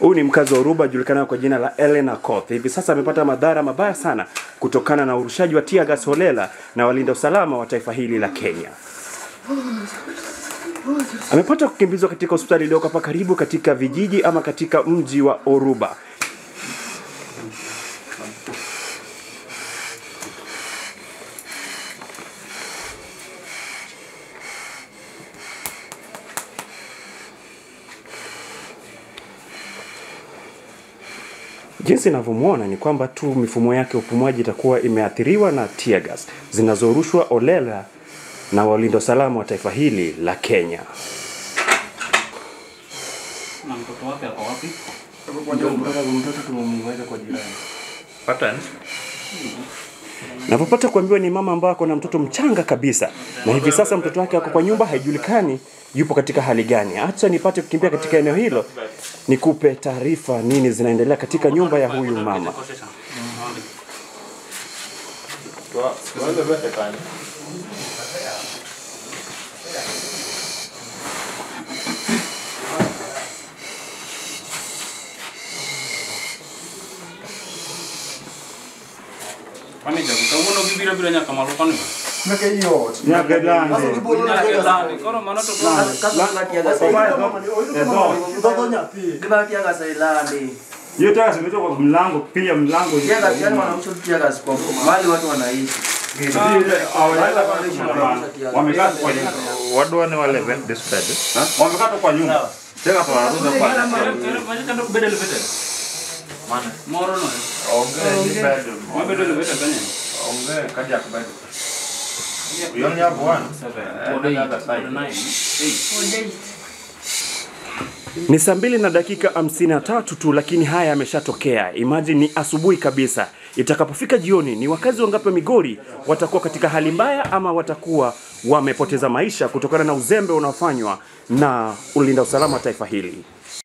Huyu ni mkazi wa Uruba ajulikanayo kwa jina la Elena Koth. Hivi sasa amepata madhara mabaya sana kutokana na urushaji wa tia gas holela na walinda usalama wa taifa hili la Kenya. Amepata kukimbizwa katika hospitali iliyoko hapa karibu katika vijiji ama katika mji wa Oruba. Jinsi inavyomwona ni kwamba tu mifumo yake ya upumuaji itakuwa imeathiriwa na tear gas zinazorushwa olela na walinda usalama wa taifa hili la Kenya. na mtoto wake ako wapi? Patterns. Navyopata kuambiwa ni mama ambaye na mtoto mchanga kabisa, na hivi sasa mtoto wake ako kwa nyumba, haijulikani yupo katika hali gani. Acha nipate kukimbia katika eneo hilo nikupe taarifa nini zinaendelea katika nyumba ya huyu mama. Kwani jago kawuono gibiro biro nyaka malo? Nyaka iot. Nyaka lande. Nyaka landi. Koro mano to Dhodho nyathi. Gibatiagas Ilandi. Hiyo taa zimetoka kwa mlango pia mlango. Wanauza tiagas kwa mahali watu wanaishi. Wamekaa kwa nyumba. Wadwa ni wale this bed. Wamekaa kwa nyumba. Teka kwa waruza kwa. Manya kando bedel bedel. Mana? Moro no. Onge ni eight. Four Ni saa mbili na dakika hamsini na tatu tu, lakini haya yameshatokea. Imagine ni asubuhi kabisa. Itakapofika jioni, ni wakazi wangapi wa Migori watakuwa katika hali mbaya ama watakuwa wamepoteza maisha kutokana na uzembe unaofanywa na ulinda usalama wa taifa hili?